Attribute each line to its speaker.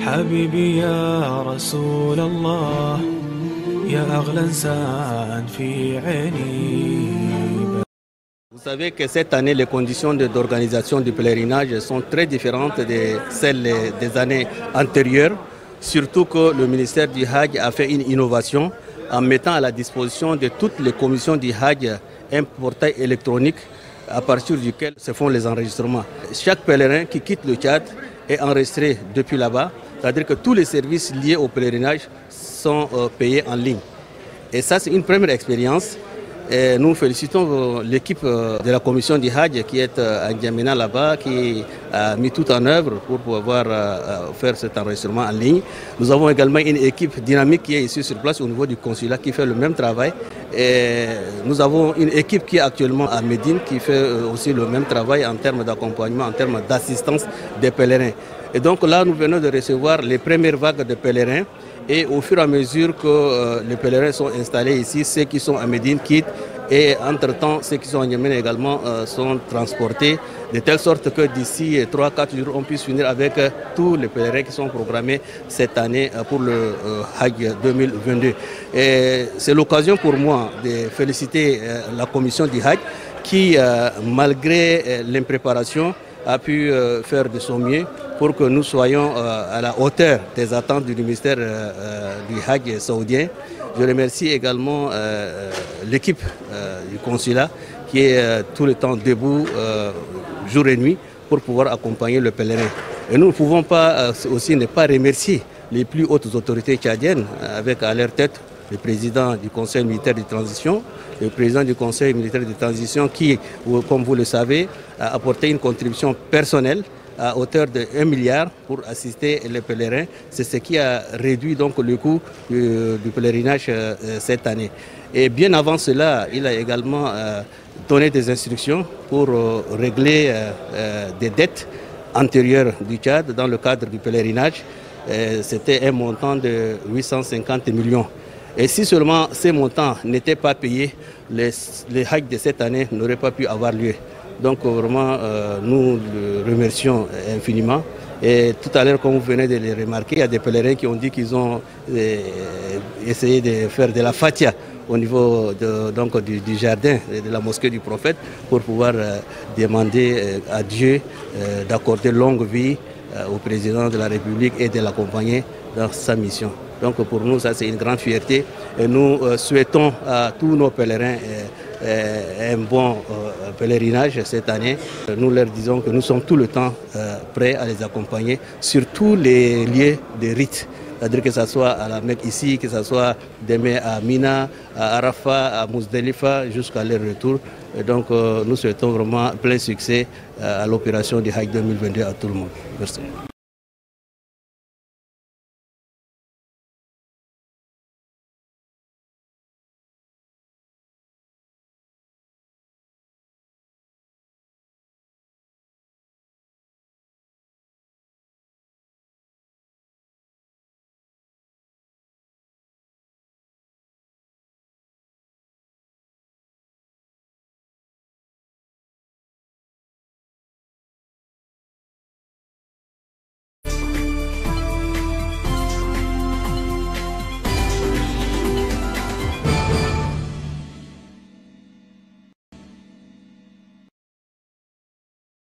Speaker 1: حبيبي يا رسول الله يا أغلى إنسان في عيني
Speaker 2: Vous savez que cette année, les conditions d'organisation du pèlerinage sont très différentes de celles des années antérieures, surtout que le ministère du Hajj a fait une innovation en mettant à la disposition de toutes les commissions du Hajj un portail électronique à partir duquel se font les enregistrements. Chaque pèlerin qui quitte le Tchad est enregistré depuis là-bas, c'est-à-dire que tous les services liés au pèlerinage sont euh, payés en ligne. Et ça, c'est une première expérience. Nous félicitons l'équipe euh, de la commission du Hajj qui est euh, à N'Djamena là-bas, qui a mis tout en œuvre pour pouvoir faire cet enregistrement en ligne. Nous avons également une équipe dynamique qui est ici sur place au niveau du consulat qui fait le même travail. Nous avons une équipe qui est actuellement à Médine qui fait aussi le même travail en termes d'accompagnement, en termes d'assistance des pèlerins. Et donc là, nous venons de recevoir les premières vagues de pèlerins. Et au fur et à mesure que euh, les pèlerins sont installés ici, ceux qui sont à Médine quittent et entre-temps, ceux qui sont en Yémen également euh, sont transportés de telle sorte que d'ici 3-4 jours, on puisse finir avec euh, tous les pèlerins qui sont programmés cette année pour le Hajj 2022. Et c'est l'occasion pour moi de féliciter la commission du Hajj qui, malgré l'impréparation, a pu faire de son mieux pour que nous soyons à la hauteur des attentes du ministère du Hajj saoudien. Je remercie également l'équipe du consulat qui est tout le temps debout, jour et nuit, pour pouvoir accompagner le pèlerin. Et nous ne pouvons pas aussi ne pas remercier les plus hautes autorités tchadiennes, avec à leur tête le président du Conseil militaire de transition, le président du Conseil militaire de transition qui, comme vous le savez, a apporté une contribution personnelle à hauteur de 1 milliard pour assister les pèlerins. C'est ce qui a réduit donc le coût du, pèlerinage cette année. Et bien avant cela, il a également donné des instructions pour régler des dettes antérieures du Tchad dans le cadre du pèlerinage. C'était un montant de 850 millions. Et si seulement ces montants n'étaient pas payés, les, les hajj de cette année n'auraient pas pu avoir lieu. Donc vraiment, nous le remercions infiniment. Et tout à l'heure, comme vous venez de le remarquer, il y a des pèlerins qui ont dit qu'ils ont essayé de faire de la fatia au niveau donc, du, jardin de la mosquée du prophète pour pouvoir demander à Dieu d'accorder longue vie au président de la République et de l'accompagner dans sa mission. Donc pour nous, ça c'est une grande fierté. Et nous souhaitons à tous nos pèlerins un bon pèlerinage cette année. Nous leur disons que nous sommes tout le temps prêts à les accompagner sur tous les lieux de rites. C'est-à-dire que ce soit à la Mecque ici, que ce soit demain à Mina, à Arafat, à Mousdelifa, jusqu'à leur retour. Et donc nous souhaitons vraiment plein succès à l'opération du Hajj 2022 à tout le monde. Merci.